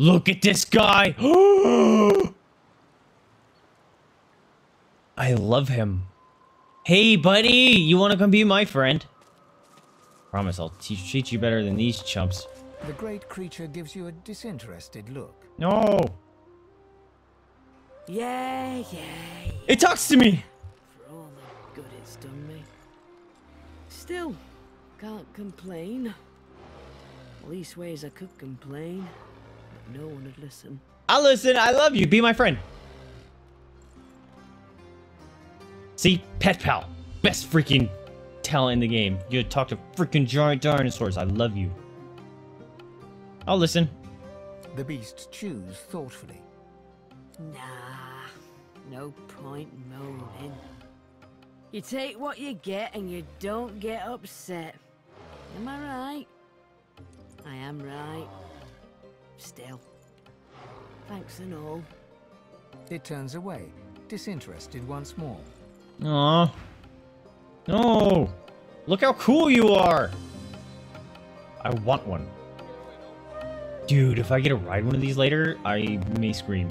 Look at this guy. I love him. Hey, buddy, you want to come be my friend? Promise I'll treat you better than these chumps. The great creature gives you a disinterested look. No. Yeah, yeah, yeah. It talks to me. For all the good it's done me. Still, can't complain. Least ways I could complain, but no one would listen. I'll listen. I love you. Be my friend. See, pet pal, best freaking talent in the game. You talk to freaking giant dinosaurs. I love you. I'll listen. The beast chews thoughtfully. Nah, no point moaning. You take what you get and you don't get upset. Am I right? I am right. Still. Thanks and all. It turns away, disinterested once more. Aw. No. Look how cool you are. I want one. Dude, if I get to ride one of these later, I may scream.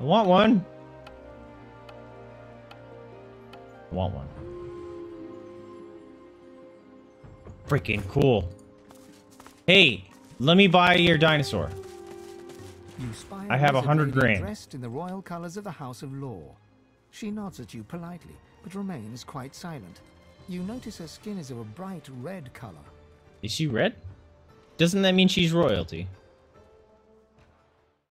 I want one. I want one. Freaking cool. Hey, let me buy your dinosaur. You spy I have a hundred grand. Dressed in the royal colors of the House of Law. She nods at you politely, but remains quite silent. You notice her skin is of a bright red color. Is she red? Doesn't that mean she's royalty?